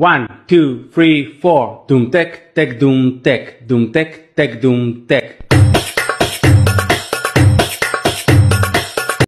One, two, three, four. Doom tech, tech, doom tech, doom tech, tech, doom tech.